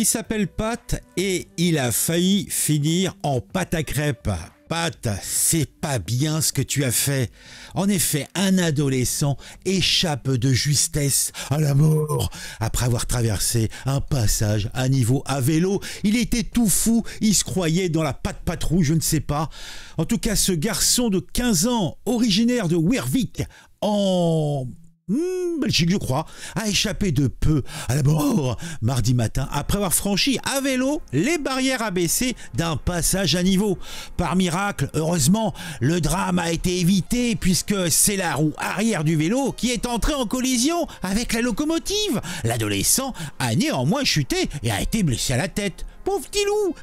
Il s'appelle Pat et il a failli finir en pâte à crêpes. Pat, c'est pas bien ce que tu as fait. En effet, un adolescent échappe de justesse à la mort après avoir traversé un passage à niveau à vélo. Il était tout fou, il se croyait dans la patte patrouille, je ne sais pas. En tout cas, ce garçon de 15 ans, originaire de Wervik, en Hmm, Belgique, je crois, a échappé de peu à la mort mardi matin après avoir franchi à vélo les barrières abaissées d'un passage à niveau. Par miracle, heureusement, le drame a été évité puisque c'est la roue arrière du vélo qui est entrée en collision avec la locomotive. L'adolescent a néanmoins chuté et a été blessé à la tête. Pauvre petit loup,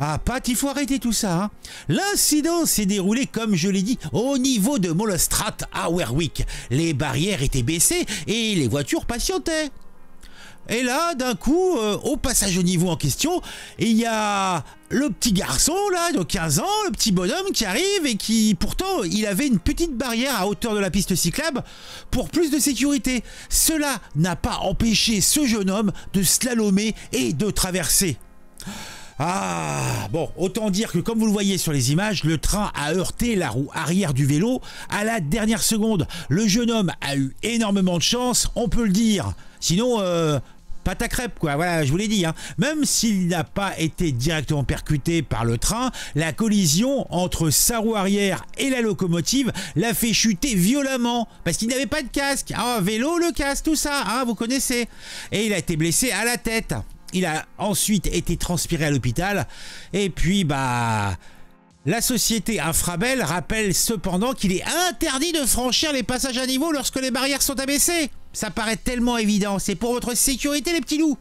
ah, Pat, il faut arrêter tout ça. Hein. L'incident s'est déroulé, comme je l'ai dit, au niveau de Molostrat à Werwick. Les barrières étaient baissées et les voitures patientaient. Et là, d'un coup, euh, au passage au niveau en question, il y a le petit garçon, là, de 15 ans, le petit bonhomme qui arrive et qui, pourtant, il avait une petite barrière à hauteur de la piste cyclable pour plus de sécurité. Cela n'a pas empêché ce jeune homme de slalomer et de traverser. Ah, bon, autant dire que comme vous le voyez sur les images, le train a heurté la roue arrière du vélo à la dernière seconde. Le jeune homme a eu énormément de chance, on peut le dire. Sinon, euh, pas ta crêpe quoi, voilà, je vous l'ai dit. Hein. Même s'il n'a pas été directement percuté par le train, la collision entre sa roue arrière et la locomotive l'a fait chuter violemment parce qu'il n'avait pas de casque. Ah, vélo, le casque, tout ça, hein, vous connaissez. Et il a été blessé à la tête. Il a ensuite été transpiré à l'hôpital. Et puis, bah... La société Infrabel rappelle cependant qu'il est interdit de franchir les passages à niveau lorsque les barrières sont abaissées. Ça paraît tellement évident. C'est pour votre sécurité, les petits loups.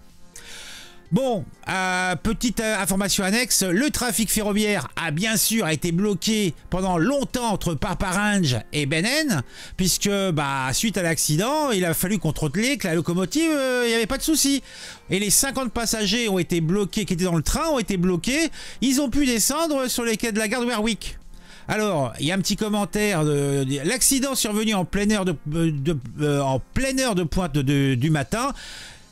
Bon, euh, petite euh, information annexe, le trafic ferroviaire a bien sûr été bloqué pendant longtemps entre Parparange et Benen, puisque bah, suite à l'accident, il a fallu contrôler que la locomotive, euh, il n'y avait pas de souci. Et les 50 passagers ont été bloqués, qui étaient dans le train, ont été bloqués. Ils ont pu descendre sur les quais de la gare de Werwick. Alors, il y a un petit commentaire. De, L'accident survenu en pleine heure en pleine heure de pointe du matin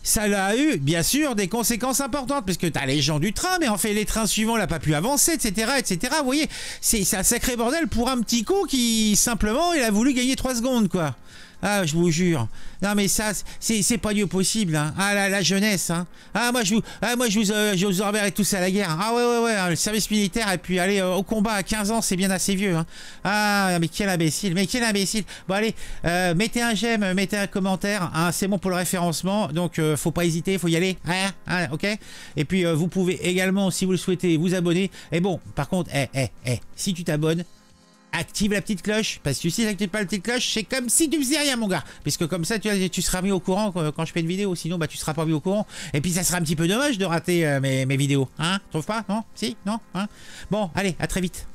ça a eu, bien sûr, des conséquences importantes, parce que tu as les gens du train, mais en fait, les trains suivants n'ont pas pu avancer, etc., etc. Vous voyez, c'est un sacré bordel pour un petit coup qui, simplement, il a voulu gagner 3 secondes, quoi. Ah, je vous jure. Non, mais ça, c'est pas Dieu possible. Hein. Ah, la, jeunesse. Hein. Ah, moi, je vous, ah, moi, je vous, euh, je vous enverrai tous à la guerre. Ah, ouais, ouais, ouais. Hein, le service militaire et puis aller euh, au combat à 15 ans, c'est bien assez vieux. Hein. Ah, mais quel imbécile. Mais quel imbécile. Bon, allez, euh, mettez un j'aime, mettez un commentaire. Hein, c'est bon pour le référencement. Donc, faut pas hésiter, faut y aller. Hein, ok Et puis, vous pouvez également, si vous le souhaitez, vous abonner. Et bon, par contre, eh, eh, eh, si tu t'abonnes, active la petite cloche. Parce que si tu pas la petite cloche, c'est comme si tu faisais rien, mon gars. Puisque comme ça, tu, tu seras mis au courant quand, je fais une vidéo. Sinon, bah, tu seras pas mis au courant. Et puis, ça sera un petit peu dommage de rater euh, mes, mes, vidéos. Hein? Trouve pas? Non? Si? Non? Hein? Bon, allez, à très vite.